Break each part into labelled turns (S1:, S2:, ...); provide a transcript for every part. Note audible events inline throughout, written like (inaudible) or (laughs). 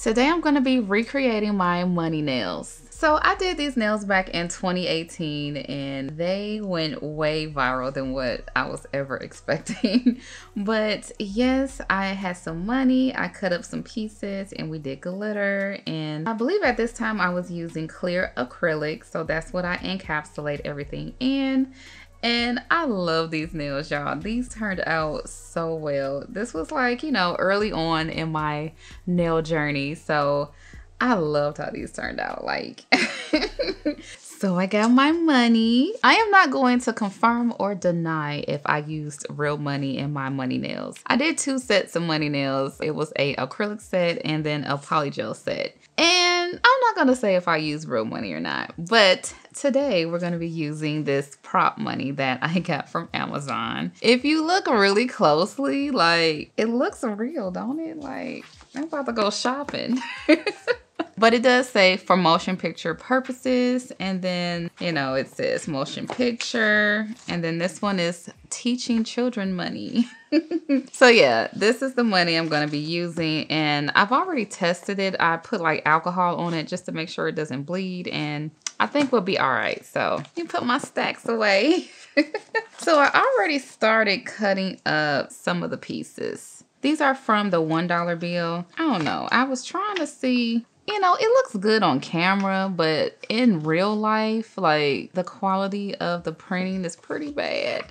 S1: Today I'm going to be recreating my money nails. So I did these nails back in 2018 and they went way viral than what I was ever (laughs) expecting. but yes, I had some money. I cut up some pieces and we did glitter. And I believe at this time I was using clear acrylic. So that's what I encapsulate everything in. And I love these nails, y'all. These turned out so well. This was like, you know, early on in my nail journey. So I loved how these turned out. Like, (laughs) so I got my money. I am not going to confirm or deny if I used real money in my money nails. I did two sets of money nails. It was a acrylic set and then a polygel set. And I'm not gonna say if I use real money or not, but today we're gonna be using this prop money that (laughs) I got from Amazon. If you look really closely, like it looks real, don't it? Like I'm about to go shopping. (laughs) But it does say for motion picture purposes. And then, you know, it says motion picture. And then this one is teaching children money. (laughs) so yeah, this is the money I'm going to be using. And I've already tested it. I put like alcohol on it just to make sure it doesn't bleed. And I think we'll be all right. So you put my stacks away. (laughs) so I already started cutting up some of the pieces. These are from the $1 bill. I don't know. I was trying to see you know, it looks good on camera, but in real life, like the quality of the printing is pretty bad.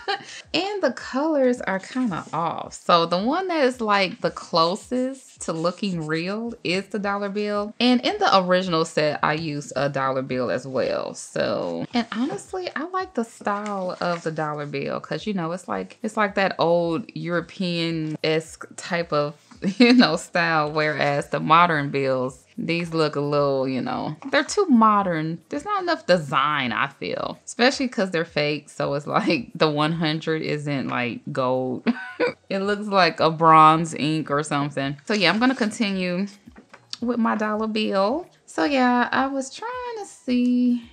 S1: (laughs) and the colors are kind of off. So the one that is like the closest to looking real is the dollar bill. And in the original set, I used a dollar bill as well. So, and honestly, I like the style of the dollar bill because, you know, it's like, it's like that old European-esque type of (laughs) you know, style. Whereas the modern bills, these look a little, you know, they're too modern. There's not enough design, I feel, especially because they're fake. So it's like (laughs) the 100 isn't like gold. (laughs) it looks like a bronze ink or something. So yeah, I'm going to continue with my dollar bill. So yeah, I was trying to see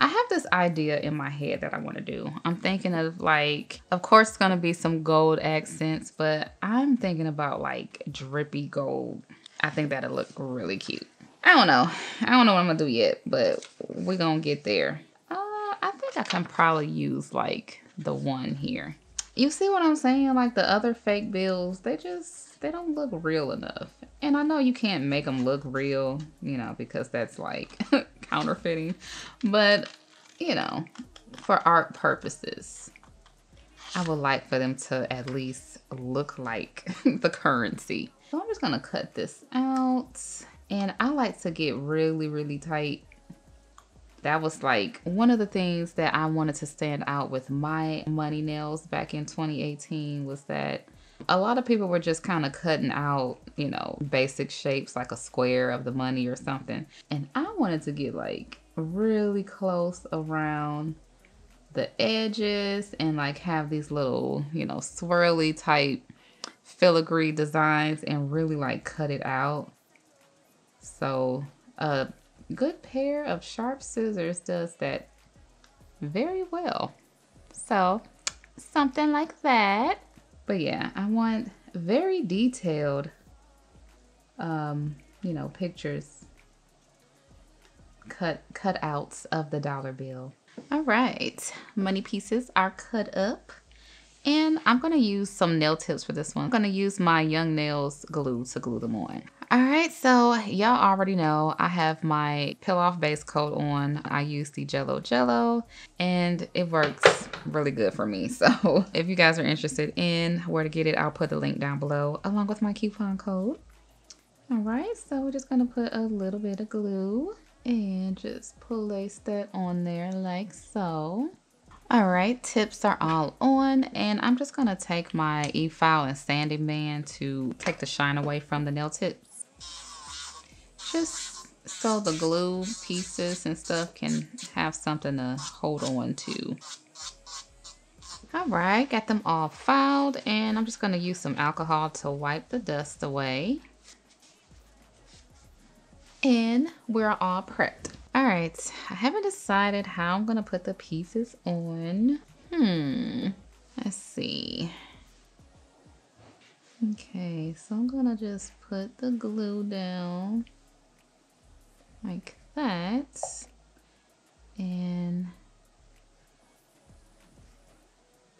S1: I have this idea in my head that I want to do. I'm thinking of like, of course, it's going to be some gold accents, but I'm thinking about like drippy gold. I think that'll look really cute. I don't know. I don't know what I'm going to do yet, but we're going to get there. Uh, I think I can probably use like the one here. You see what I'm saying? Like the other fake bills, they just, they don't look real enough. And I know you can't make them look real, you know, because that's like (laughs) counterfeiting. But, you know, for art purposes, I would like for them to at least look like (laughs) the currency. So I'm just to cut this out. And I like to get really, really tight. That was like one of the things that I wanted to stand out with my money nails back in 2018 was that a lot of people were just kind of cutting out, you know, basic shapes like a square of the money or something. And I wanted to get like really close around the edges and like have these little, you know, swirly type filigree designs and really like cut it out. So a good pair of sharp scissors does that very well. So something like that. But yeah, I want very detailed, um, you know, pictures, cut cutouts of the dollar bill. All right, money pieces are cut up. And I'm going to use some nail tips for this one. I'm going to use my Young Nails glue to glue them on. All right, so y'all already know I have my peel off base coat on. I use the Jello Jello and it works really good for me. (laughs) So if you guys are interested in where to get it, I'll put the link down below along with my coupon code. All right, so we're just gonna put a little bit of glue and just place that on there like so. All right, tips are all on and I'm just gonna take my e-file and sanding band to take the shine away from the nail tips just so the glue pieces and stuff can have something to hold on to. All right, got them all filed and I'm just gonna use some alcohol to wipe the dust away. And we're all prepped. All right, I haven't decided how I'm gonna put the pieces on. Hmm, let's see. Okay, so I'm gonna just put the glue down like that and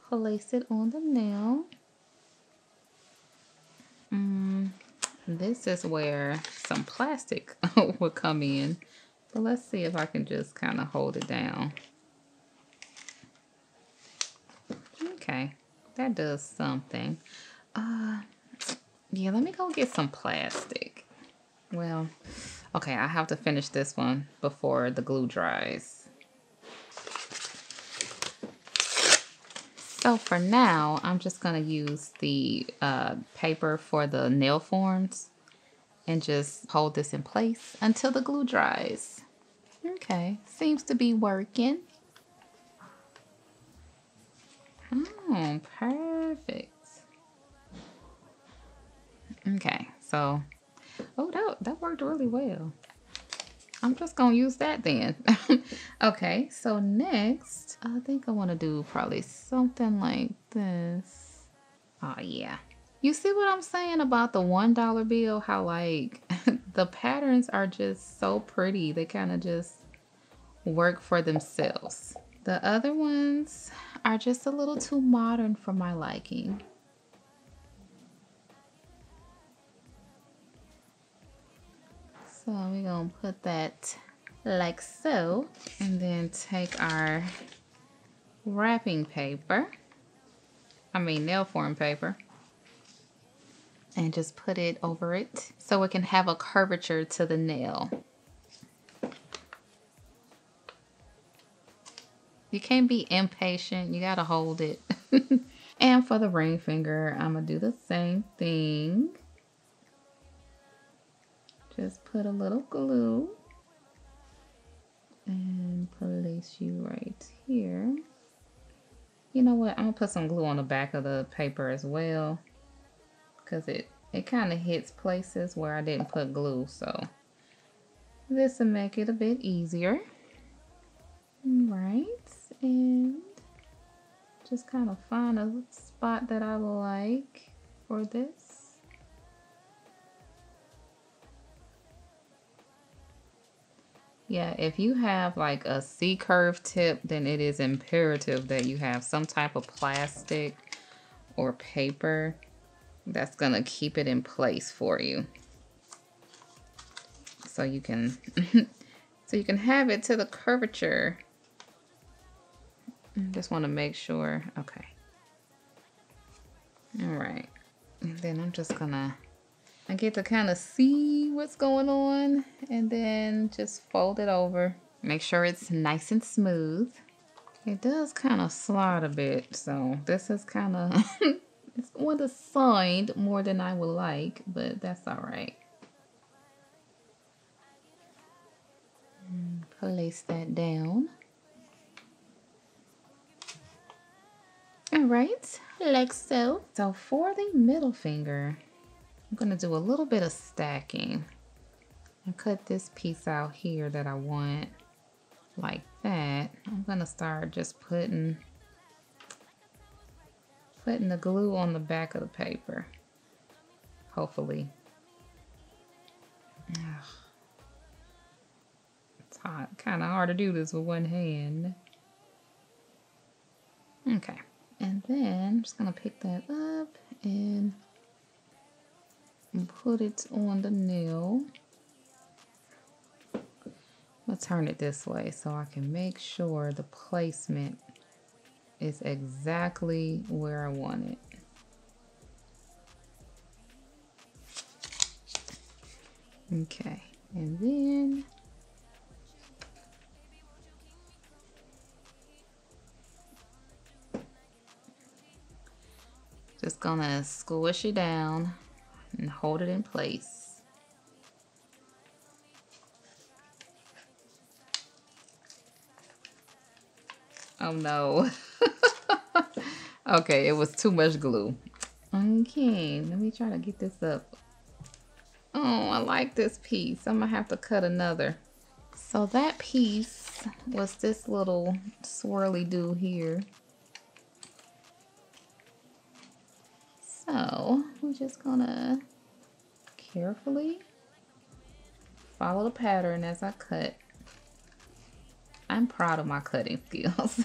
S1: place it on the nail. Mm, this is where some plastic (laughs) will come in. But let's see if I can just kind of hold it down. Okay, that does something. Uh, yeah, let me go get some plastic. Well, okay, I have to finish this one before the glue dries. So for now, I'm just going to use the uh, paper for the nail forms and just hold this in place until the glue dries. Okay, seems to be working. Oh, perfect. Okay, so, oh, that, that worked really well. I'm just gonna use that then. (laughs) okay, so next, I think I wanna do probably something like this. Oh yeah. You see what I'm saying about the $1 bill? How like (laughs) the patterns are just so pretty. They kind of just work for themselves. The other ones are just a little too modern for my liking. So we're gonna put that like so, and then take our wrapping paper, I mean nail form paper, and just put it over it so it can have a curvature to the nail. You can't be impatient, you gotta hold it. (laughs) and for the ring finger, I'm gonna do the same thing. Just put a little glue and place you right here. You know what? I'm gonna put some glue on the back of the paper as well because it, it kind of hits places where I didn't put glue. So this will make it a bit easier. Right, and just kind of find a spot that I like for this. Yeah, if you have like a C-curve tip, then it is imperative that you have some type of plastic or paper that's going to keep it in place for you. So you can (laughs) so you can have it to the curvature. Just want to make sure. Okay. All right. And then I'm just going to I get to kind of see what's going on and then just fold it over. Make sure it's nice and smooth. It does kind of slide a bit, so this is kind of, (laughs) it's on the side more than I would like, but that's all right. Mm, place that down. All right, like so. So for the middle finger, I'm to do a little bit of stacking and cut this piece out here that I want like that. I'm to start just putting putting the glue on the back of the paper. Hopefully. Ugh. It's hot. Kind of hard to do this with one hand. Okay. And then I'm just to pick that up and and put it on the nail. I'm to turn it this way so I can make sure the placement is exactly where I want it. Okay, and then just gonna squish it down and hold it in place. Oh no. (laughs) okay, it was too much glue. Okay, let me try to get this up. Oh, I like this piece. I'm gonna have to cut another. So that piece was this little swirly do here. Just gonna carefully follow the pattern as I cut. I'm proud of my cutting (laughs) skills.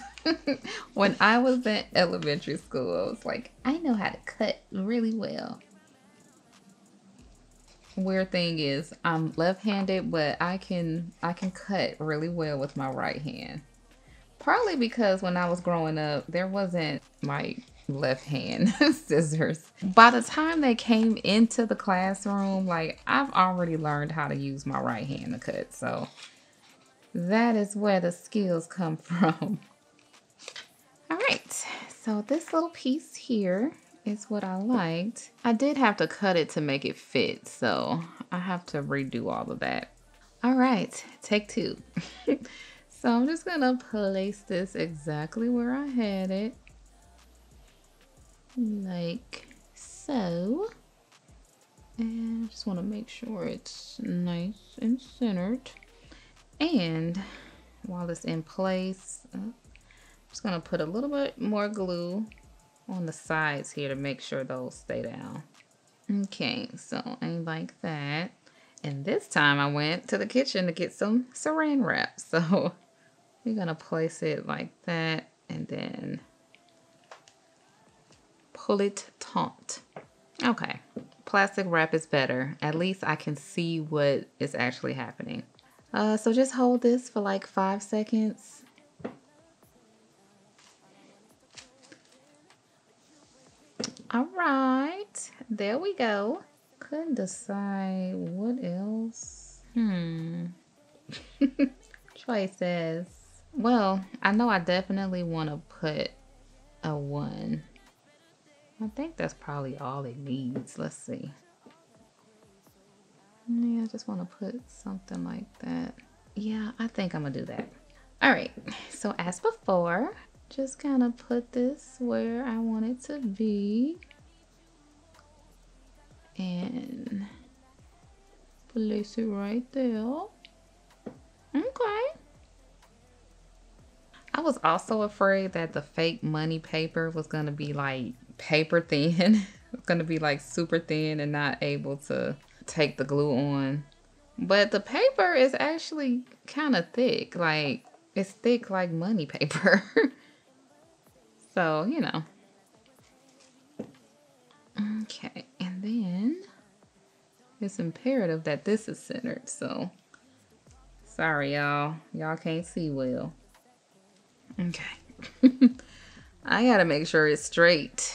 S1: when I was in elementary school, I was like, I know how to cut really well. Weird thing is, I'm left-handed, but I can I can cut really well with my right hand. Partly because when I was growing up, there wasn't my left hand (laughs) scissors. By the time they came into the classroom, like I've already learned how to use my right hand to cut. So that is where the skills come (laughs) from. All right, so this little piece here is what I liked. I did have to cut it to make it fit, so I have to redo all of that. All right, take two. (laughs) so I'm just gonna place this exactly where I had it. Like so. And I just wanna make sure it's nice and centered. And while it's in place, uh, I'm just gonna put a little bit more glue on the sides here to make sure those stay down. Okay, so I like that. And this time I went to the kitchen to get some saran wrap. (laughs) So we're gonna place it like that and then pull it taut. Okay, plastic wrap is better. At least I can see what is actually happening. Uh, so just hold this for like five seconds. All right, there we go. Couldn't decide what else. Hmm. (laughs) Choices. Well, I know I definitely want to put a one. I think that's probably all it needs. Let's see. Yeah, I just want to put something like that. Yeah, I think I'm going to do that. All right, so as before, just kind of put this where I want it to be. And place it right there. Okay. I was also afraid that the fake money paper was going to be like paper thin. it's going to be like super thin and not able to take the glue on. But the paper is actually kind of thick. Like, it's thick like money paper. (laughs) so, you know. Okay, and then it's imperative that this is centered. So, sorry, y'all. Y'all can't see well. Okay. (laughs) I gotta make sure it's straight.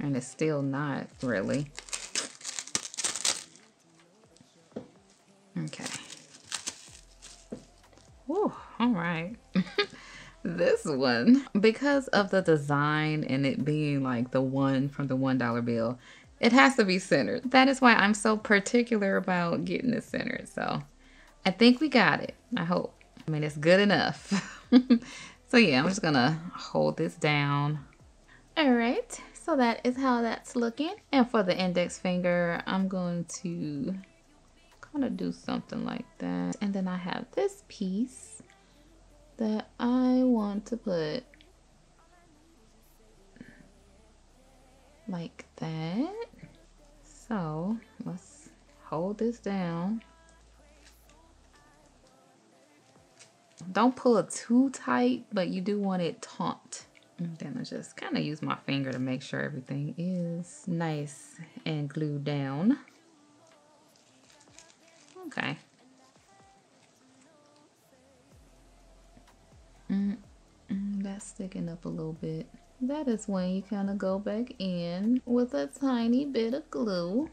S1: And it's still not really. Okay. Whew, all right. (laughs) this one, because of the design and it being like the one from the $1 bill, it has to be centered. That is why I'm so particular about getting it centered. So I think we got it. I hope. I mean, it's good enough. (laughs) so yeah, I'm just gonna hold this down. All right, so that is how that's looking. And for the index finger, I'm going to kind of do something like that. And then I have this piece that I want to put like that. So let's hold this down. Don't pull it too tight, but you do want it taut. Then I just kind of use my finger to make sure everything is nice and glued down. Okay. Mm, mm, that's sticking up a little bit. That is when you kind of go back in with a tiny bit of glue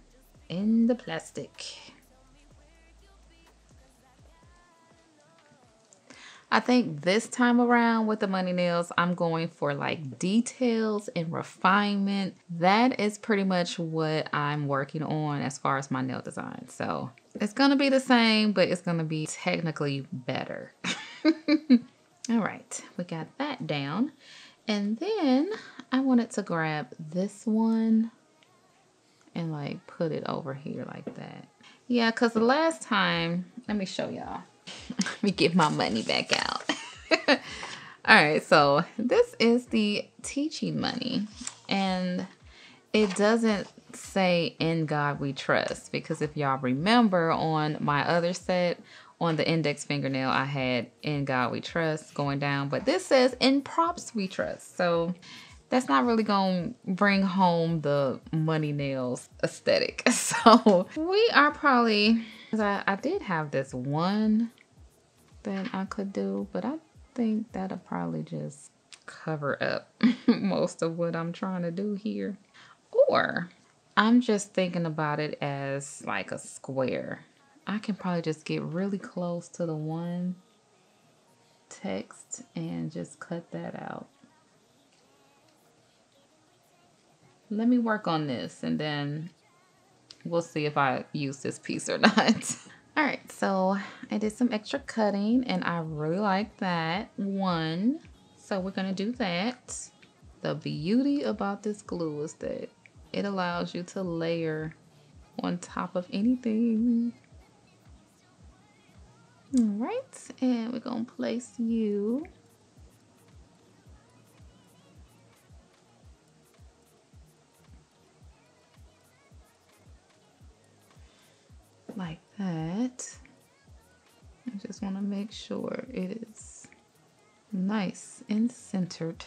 S1: in the plastic. I think this time around with the money nails, I'm going for like details and refinement. That is pretty much what I'm working on as far as my nail design. So it's going to be the same, but it's going to be technically better. (laughs) All right, we got that down. And then I wanted to grab this one and like put it over here like that. Yeah, because the last time, let me show y'all. (laughs) let me get my money back out. (laughs) All right, so this is the teaching money. And it doesn't say in God we trust because if y'all remember on my other set on the index fingernail I had in God we trust going down but this says in props we trust so that's not really gonna bring home the money nails aesthetic (laughs) so we are probably I, I did have this one that I could do but I think that'll probably just cover up (laughs) most of what I'm trying to do here or I'm just thinking about it as like a square. I can probably just get really close to the one text and just cut that out. Let me work on this and then we'll see if I use this piece or (laughs) not. All right, so I did some extra cutting and I really like that one. So we're gonna do that. The beauty about this glue is that it allows you to layer on top of anything. All right, and we're gonna place you that. I just want to make sure it is nice and centered.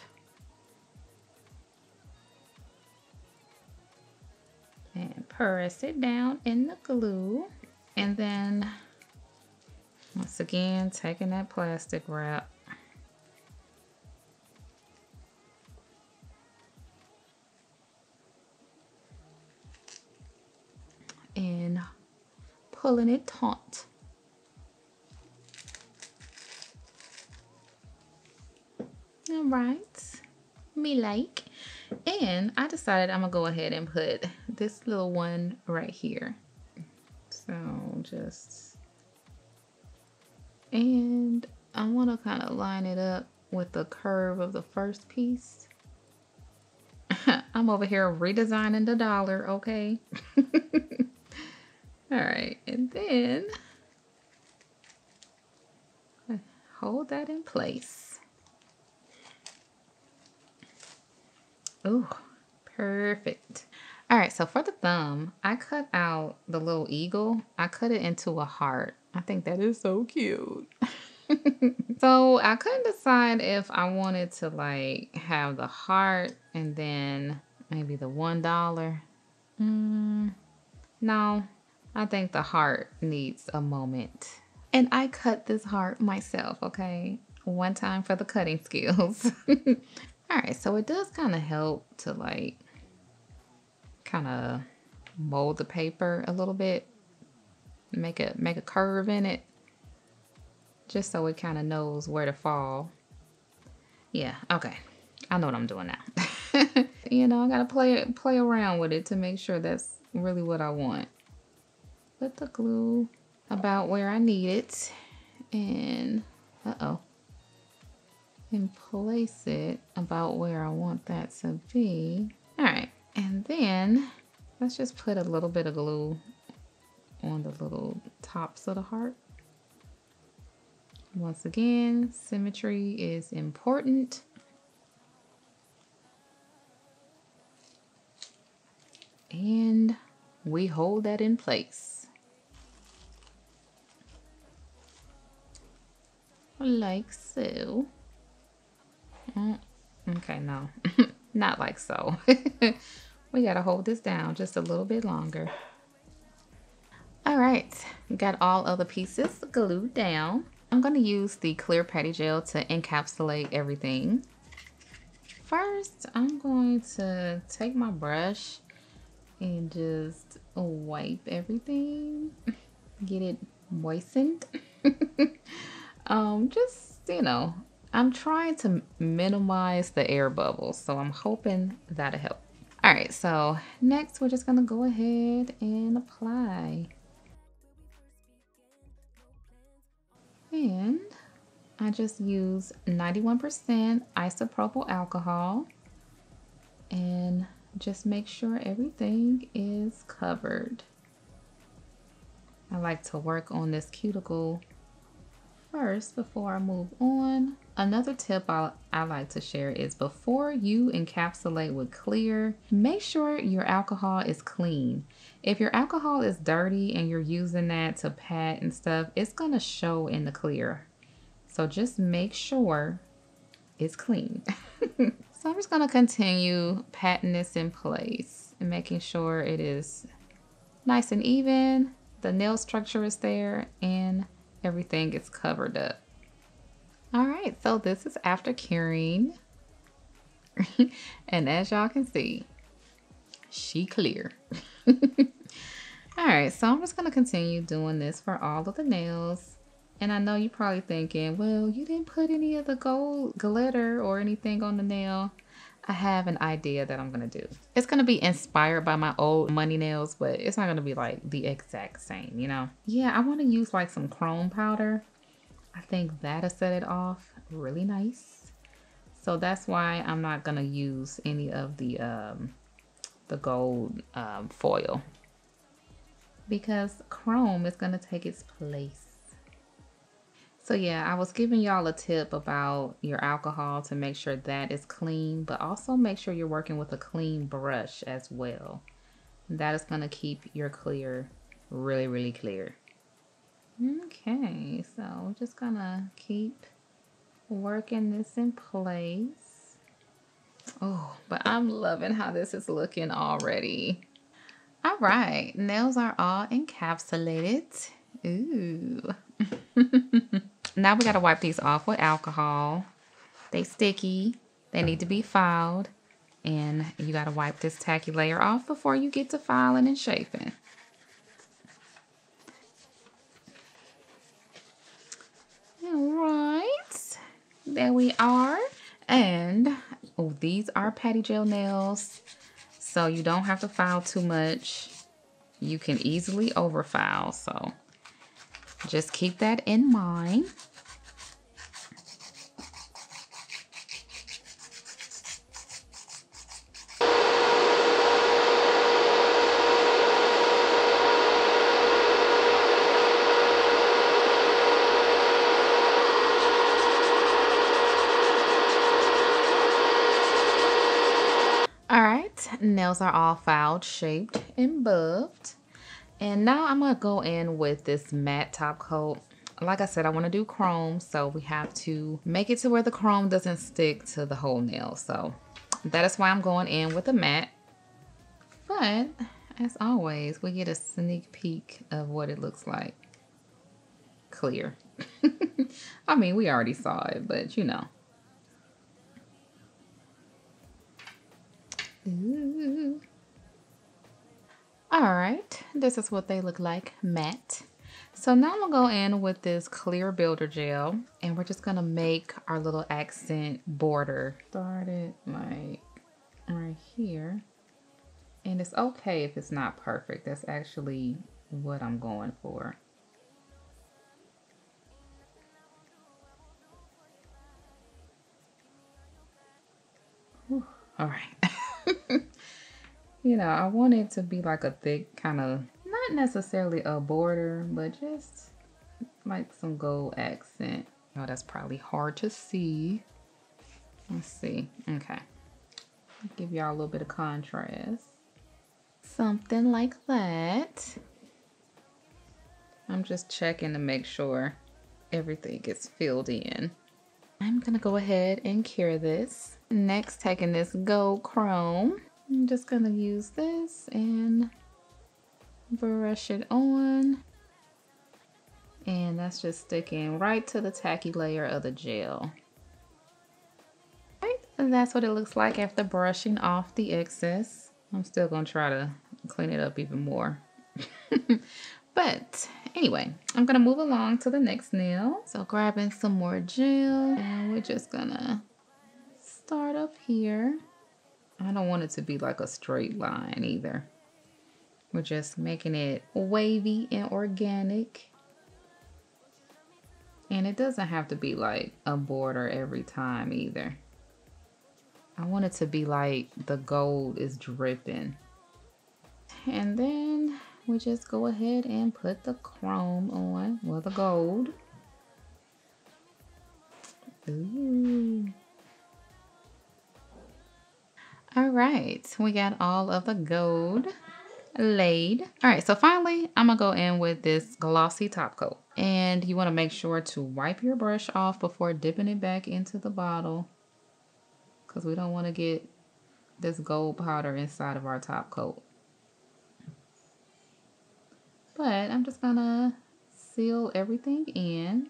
S1: and press it down in the glue and then once again taking that plastic wrap pulling it taut all right me like and I decided I'm gonna go ahead and put this little one right here. So just, and I wanna kind of line it up with the curve of the first piece. (laughs) I'm over here redesigning the dollar, okay? (laughs) All right, and then hold that in place. Oh, perfect. All right, so for the thumb, I cut out the little eagle. I cut it into a heart. I think that is so cute. (laughs) so I couldn't decide if I wanted to like have the heart and then maybe the one dollar. Mm, no, I think the heart needs a moment. And I cut this heart myself, okay? One time for the cutting (laughs) skills. All right, so it does kind of help to like kind of mold the paper a little bit, make a make a curve in it, just so it kind of knows where to fall. Yeah, okay, I know what I'm doing now. (laughs) you know, I gotta play play around with it to make sure that's really what I want. Put the glue about where I need it, and uh oh and place it about where I want that to be. All right, and then let's just put a little bit of glue on the little tops of the heart. Once again, symmetry is important. And we hold that in place. Like so. Mm, okay, no, (laughs) not like so. (laughs) we gotta hold this down just a little bit longer. All right, got all other pieces glued down. I'm gonna use the clear patty gel to encapsulate everything. First, I'm going to take my brush and just wipe everything, get it moistened. (laughs) um, just, you know, I'm trying to minimize the air bubbles, so I'm hoping that'll help. All right, so next we're just gonna go ahead and apply. And I just use 91% isopropyl alcohol and just make sure everything is covered. I like to work on this cuticle first before I move on Another tip I, I like to share is before you encapsulate with clear, make sure your alcohol is clean. If your alcohol is dirty and you're using that to pat and stuff, it's going to show in the clear. So just make sure it's clean. (laughs) so I'm just going to continue patting this in place and making sure it is nice and even, the nail structure is there, and everything is covered up. All right, so this is after curing. (laughs) and as y'all can see, she clear. (laughs) all right, so I'm just gonna continue doing this for all of the nails. And I know you're probably thinking, well, you didn't put any of the gold glitter or anything on the nail. I have an idea that I'm gonna do. It's gonna be inspired by my old money nails, but it's not gonna be like the exact same, you know? Yeah, I wanna use like some chrome powder I think that'll set it off really nice. So that's why I'm not gonna use any of the um, the gold um, foil because chrome is gonna take its place. So yeah, I was giving y'all a tip about your alcohol to make sure that is clean, but also make sure you're working with a clean brush as well. That is gonna keep your clear really, really clear. Okay, so we're just gonna keep working this in place. Oh, but I'm loving how this is looking already. All right, nails are all encapsulated. Ooh. (laughs) now we gotta wipe these off with alcohol. They sticky, they need to be filed, and you gotta wipe this tacky layer off before you get to filing and shaping. All right, there we are. And oh, these are patty gel nails. So you don't have to file too much. You can easily overfile. So just keep that in mind. Nails are all filed, shaped, and buffed. And now I'm going to go in with this matte top coat. Like I said, I want to do chrome, so we have to make it to where the chrome doesn't stick to the whole nail. So that is why I'm going in with a matte. But as always, we get a sneak peek of what it looks like. Clear. (laughs) I mean, we already saw it, but you know. Ooh. All right, this is what they look like matte. So now I'm gonna go in with this clear builder gel and we're just gonna make our little accent border. Started like right here. And it's okay if it's not perfect. That's actually what I'm going for. All right. (laughs) you know, I want it to be like a thick kind of, not necessarily a border, but just like some gold accent. Oh, that's probably hard to see. Let's see. Okay. Give y'all a little bit of contrast. Something like that. I'm just checking to make sure everything gets filled in. I'm gonna go ahead and cure this. Next, taking this gold chrome. I'm just gonna use this and brush it on. And that's just sticking right to the tacky layer of the gel. Right, and that's what it looks like after brushing off the excess. I'm still gonna try to clean it up even more. (laughs) but Anyway, I'm gonna move along to the next nail. So grabbing some more gel and we're just gonna start up here. I don't want it to be like a straight line either. We're just making it wavy and organic. And it doesn't have to be like a border every time either. I want it to be like the gold is dripping. And then we just go ahead and put the chrome on, well, the gold. Ooh. All right, we got all of the gold laid. All right, so finally, I'm gonna go in with this glossy top coat. And you wanna make sure to wipe your brush off before dipping it back into the bottle because we don't wanna get this gold powder inside of our top coat. But I'm just gonna seal everything in.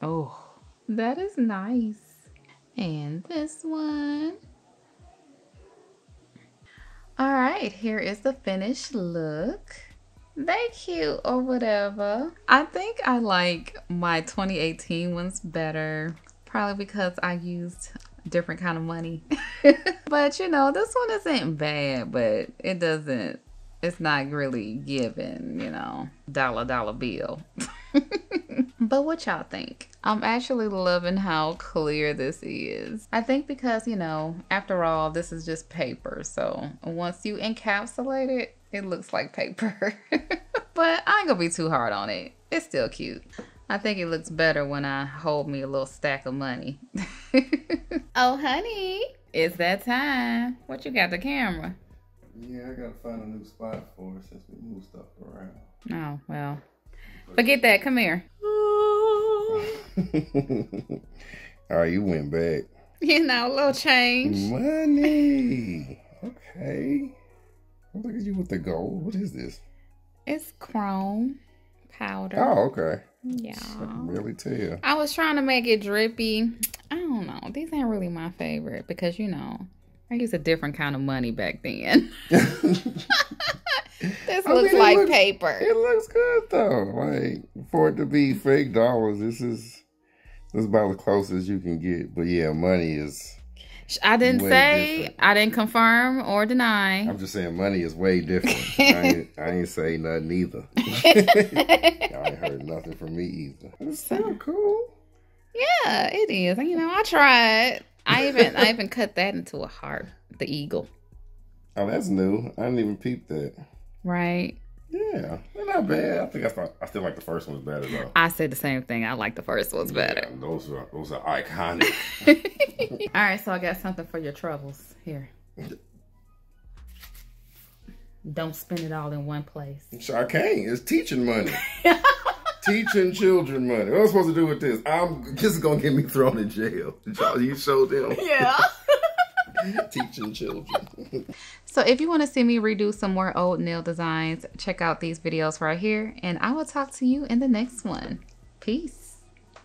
S1: Oh, that is nice. And this one. All right, here is the finished look. They cute or whatever. I think I like my 2018 ones better. Probably because I used different kind of money. (laughs) but you know, this one isn't bad, but it doesn't it's not really given, you know, dollar dollar bill. (laughs) but what y'all think? I'm actually loving how clear this is. I think because, you know, after all, this is just paper. So once you encapsulate it, it looks like paper. (laughs) but I ain't gonna be too hard on it. It's still cute. I think it looks better when I hold me a little stack of money. (laughs) oh, honey, it's that time. What you got the camera?
S2: Yeah, I gotta find a new spot for it since we moved stuff around.
S1: Oh, well. Forget that. Come here. (laughs)
S2: All right, you went back.
S1: You know, a little change.
S2: Money. Okay. Look at you with the gold. What is this?
S1: It's chrome powder.
S2: Oh, okay.
S1: Yeah.
S2: I can really tell.
S1: I was trying to make it drippy. I don't know. These ain't really my favorite because, you know, I used a different kind of money back then. (laughs) (laughs) this
S2: I
S1: looks
S2: mean,
S1: like
S2: looks-
S1: paper.
S2: It looks good though. Like for it to be fake dollars, this is this is about the closest you can get. But yeah, money is.
S1: I didn't say,
S2: different.
S1: I didn't confirm or deny.
S2: I'm just saying, money is way different. (laughs) I ain't, I ain't say nothing either. (laughs) Y'all ain't heard nothing from me either. It's so cool.
S1: Yeah, it is. You know, I tried. I even I even cut that into a heart, the eagle. (laughs)
S2: Oh, that's new. I didn't even peep that.
S1: Right.
S2: Yeah, they're not bad. I think I thought I still like the first one's better though.
S1: I said the same thing. I like the first one's better.
S2: Yeah, those are those are (laughs) iconic.
S1: All right, so I got something for your troubles. Here. Don't spend it all in one place.
S2: Sure can't. It's teaching money. (laughs) teaching children money. What am I supposed to do with this? I'm just gonna get me thrown in jail. You show them
S1: Yeah. (laughs) (laughs)
S2: teaching children.
S1: So if you want to see me redo some more old nail designs, check out these videos right here, and I will talk to you in the next one. Peace.